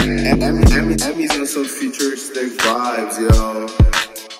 Emmy's on some futuristic vibes, yo.